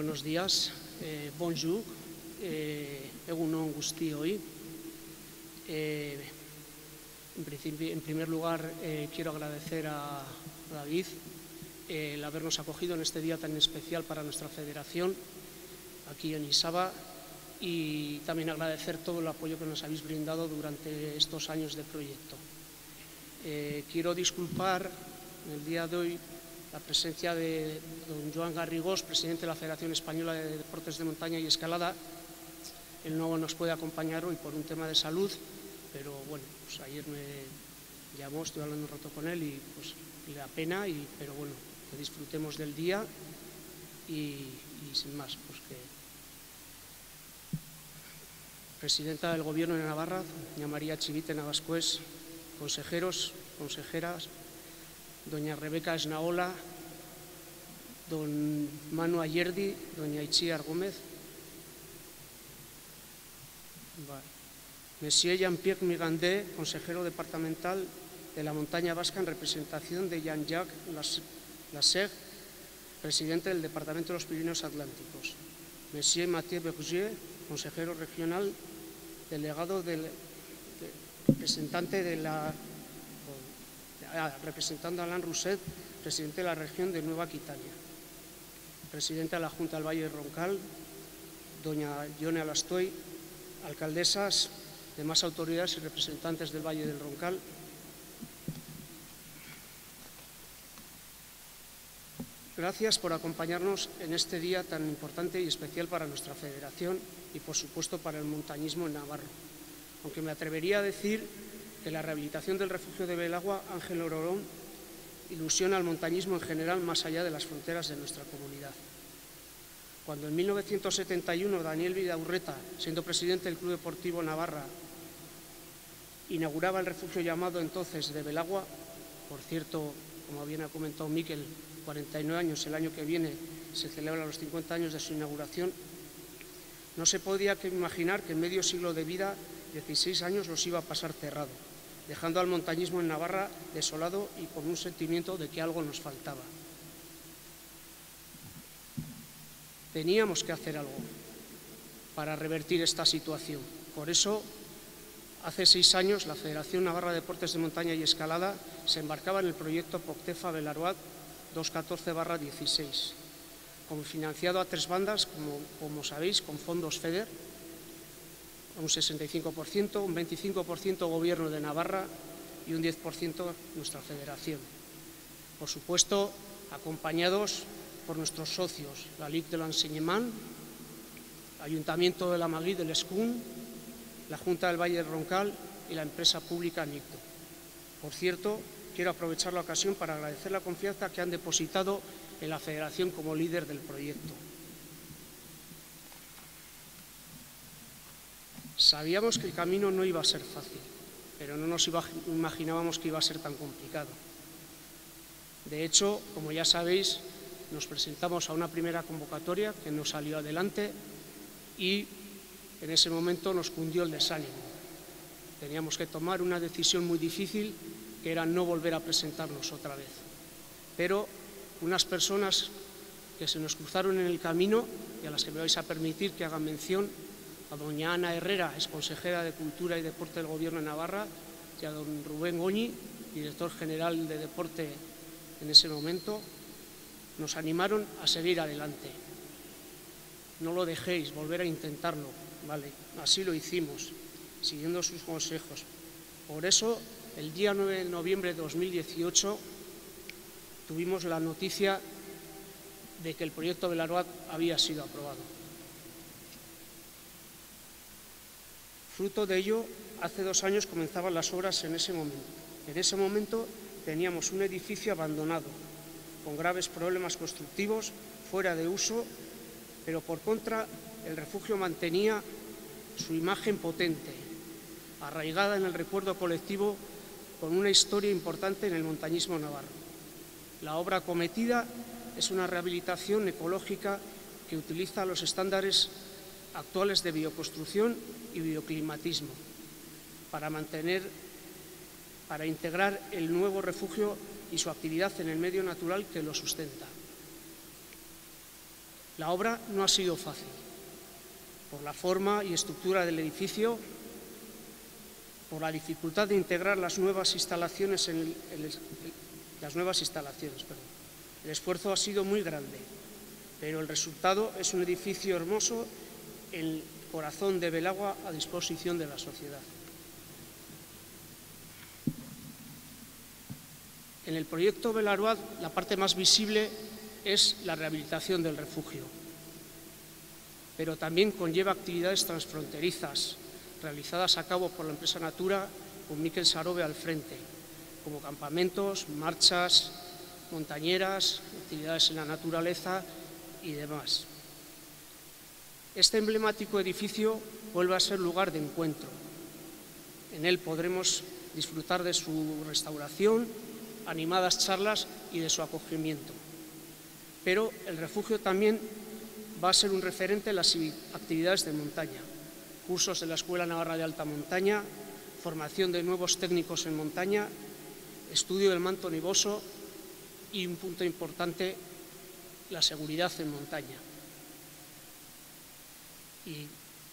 buenos días, eh, bonjour, eh, egunon guztioi. Eh, en, primer lugar, eh, quiero agradecer a David eh, el habernos acogido en este día tan especial para nuestra federación aquí en Isaba y también agradecer todo el apoyo que nos habéis brindado durante estos años de proyecto. Quiero disculpar el día de hoy la presencia de don Joan Garrigós, presidente de la Federación Española de Deportes de Montaña y Escalada. Él no nos puede acompañar hoy por un tema de salud, pero bueno, pues ayer me llamó, estoy hablando un rato con él y pues le da pena, y, pero bueno, que disfrutemos del día y, sin más, pues que presidenta del Gobierno de Navarra, doña María Chivite Navascués, consejeros, consejeras, doña Rebeca Esnaola, don Manu Ayerdi, doña Itziar Gómez. Monsieur Jean-Pierre Migandé, consejero departamental de la Montaña Vasca en representación de Jean-Jacques Las- Lasser, presidente del Departamento de los Pirineos Atlánticos. Monsieur Mathieu Berger, consejero regional, delegado del de- representante de la representando a Alain Rousset, presidente de la región de Nueva Aquitania. Presidenta de la Junta del Valle de Roncal, doña Yone Alastoy, alcaldesas, demás autoridades y representantes del Valle del Roncal. Gracias por acompañarnos en este día tan importante y especial para nuestra federación y, por supuesto, para el montañismo en Navarro. Aunque me atrevería a decir que la rehabilitación del refugio de Belagua Ángel Ororón ilusiona al montañismo en general más allá de las fronteras de nuestra comunidad. Cuando en 1971 Daniel Vidaurreta, siendo presidente del Club Deportivo Navarra, inauguraba el refugio llamado entonces de Belagua, por cierto, como bien ha comentado Miquel, 49 años, el año que viene se celebran los 50 años de su inauguración, no se podía que imaginar que en medio siglo de vida, 16 años los iba a pasar cerrado, dejando al montañismo en Navarra desolado y con un sentimiento de que algo nos faltaba. Teníamos que hacer algo para revertir esta situación. Por eso, hace seis años, la Federación Navarra de Deportes de Montaña y Escalada se embarcaba en el proyecto Poctefa Belaruat 214-16, como financiado a tres bandas, como sabéis, con fondos FEDER, un 65%, un 25% Gobierno de Navarra y un 10% nuestra federación. Por supuesto, acompañados por nuestros socios, la Ligue de l'Enseignement, Ayuntamiento de la Magui del Escún, la Junta del Valle del Roncal y la empresa pública NICTO. Por cierto, quiero aprovechar la ocasión para agradecer la confianza que han depositado en la Federación como líder del proyecto. Sabíamos que el camino no iba a ser fácil, pero no nos imaginábamos que iba a ser tan complicado. De hecho, como ya sabéis, nos presentamos a una primera convocatoria que no salió adelante y en ese momento nos cundió el desánimo. Teníamos que tomar una decisión muy difícil que era no volver a presentarnos otra vez. Pero unas personas que se nos cruzaron en el camino y a las que me vais a permitir que haga mención a doña Ana Herrera, ex consejera de Cultura y Deporte del Gobierno de Navarra, y a don Rubén Goñi, director general de Deporte en ese momento, nos animaron a seguir adelante. No lo dejéis, volver a intentarlo, ¿vale? Así lo hicimos, siguiendo sus consejos. Por eso, el día 9 de noviembre de 2018, tuvimos la noticia de que el proyecto Belaruat había sido aprobado. Fruto de ello, hace dos años comenzaban las obras en ese momento. En ese momento teníamos un edificio abandonado, con graves problemas constructivos, fuera de uso, pero por contra el refugio mantenía su imagen potente, arraigada en el recuerdo colectivo con una historia importante en el montañismo navarro. La obra acometida es una rehabilitación ecológica que utiliza los estándares actuales de bioconstrucción y bioclimatismo para mantener, para integrar el nuevo refugio y su actividad en el medio natural que lo sustenta. La obra no ha sido fácil, por la forma y estructura del edificio, por la dificultad de integrar las nuevas instalaciones en el, el, esfuerzo ha sido muy grande, pero el resultado es un edificio hermoso el corazón de Belagua a disposición de la sociedad. En el proyecto Belaruad, la parte más visible es la rehabilitación del refugio, pero también conlleva actividades transfronterizas realizadas a cabo por la empresa Natura con Miquel Sarobe al frente, como campamentos, marchas montañeras, actividades en la naturaleza y demás. Este emblemático edificio vuelve a ser lugar de encuentro. En él podremos disfrutar de su restauración, animadas charlas y de su acogimiento. Pero el refugio también va a ser un referente en las actividades de montaña, cursos de la Escuela Navarra de Alta Montaña, formación de nuevos técnicos en montaña, estudio del manto nevoso y un punto importante, la seguridad en montaña. Y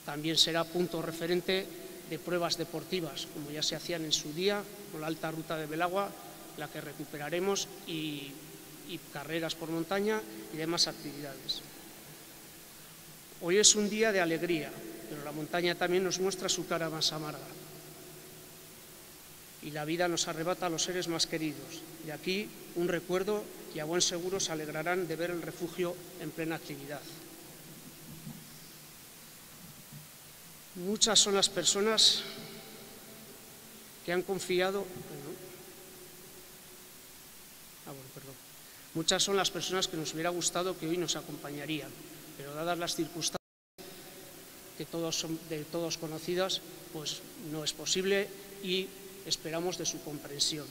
también será punto referente de pruebas deportivas, como ya se hacían en su día, con la alta ruta de Belagua, la que recuperaremos, y, carreras por montaña y demás actividades. Hoy es un día de alegría, pero la montaña también nos muestra su cara más amarga. Y la vida nos arrebata a los seres más queridos. De aquí un recuerdo y a buen seguro se alegrarán de ver el refugio en plena actividad. Muchas son las personas que han confiado. Ah. Muchas son las personas que nos hubiera gustado que hoy nos acompañarían, pero dadas las circunstancias que todos son de todos conocidas, pues no es posible y esperamos de su comprensión.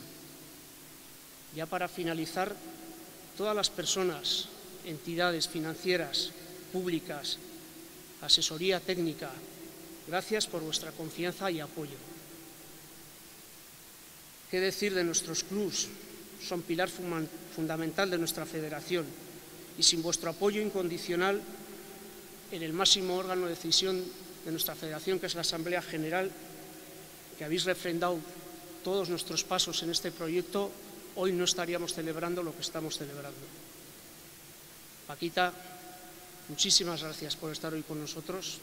Ya para finalizar, todas las personas, entidades financieras, públicas, asesoría técnica, gracias por vuestra confianza y apoyo. ¿Qué decir de nuestros clubs? Son pilar fundamental de nuestra federación y sin vuestro apoyo incondicional en el máximo órgano de decisión de nuestra federación, que es la Asamblea General, que habéis refrendado todos nuestros pasos en este proyecto, hoy no estaríamos celebrando lo que estamos celebrando. Paquita, muchísimas gracias por estar hoy con nosotros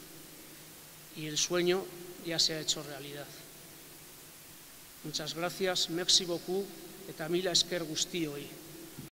y el sueño ya se ha hecho realidad. Muchas gracias, merci beaucoup, eta mila esker.